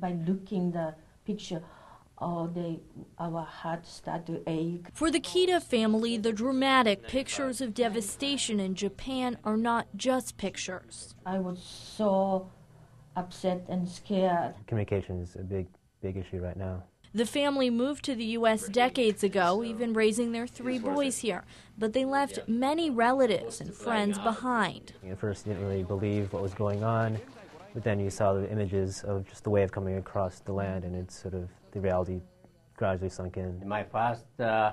by looking the picture, oh, they, our heart start to ache. For the Kida family, the dramatic pictures of devastation in Japan are not just pictures. I was so upset and scared. Communication is a big, big issue right now. The family moved to the U.S. decades ago, even raising their three boys here. But they left many relatives and friends behind. At first, didn't really believe what was going on, but then you saw the images of just the wave coming across the land, and it's sort of the reality gradually sunk in. My first uh,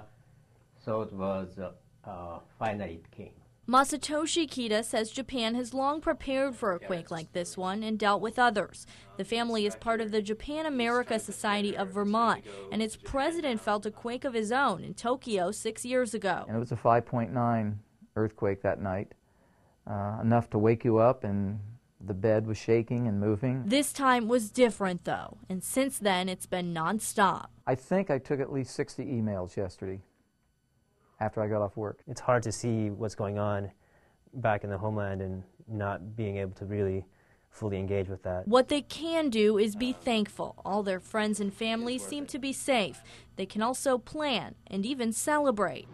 thought was uh, uh, finally it came. Masatoshi Kida says Japan has long prepared for a quake like this one and dealt with others. The family is part of the Japan America Society of Vermont, and its president felt a quake of his own in Tokyo six years ago. And it was a 5.9 earthquake that night, uh, enough to wake you up, and the bed was shaking and moving. This time was different, though, and since then it's been nonstop. I think I took at least 60 emails yesterday after I got off work. It's hard to see what's going on back in the homeland and not being able to really fully engage with that. What they can do is be thankful. All their friends and family seem to be safe. They can also plan and even celebrate.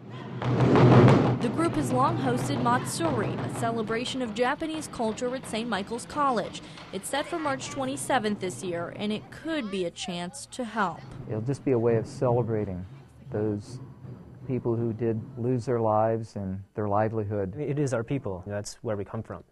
The group has long hosted Matsuri, a celebration of Japanese culture at St. Michael's College. It's set for March 27th this year, and it could be a chance to help. It'll just be a way of celebrating those people who did lose their lives and their livelihood. It is our people. That's where we come from.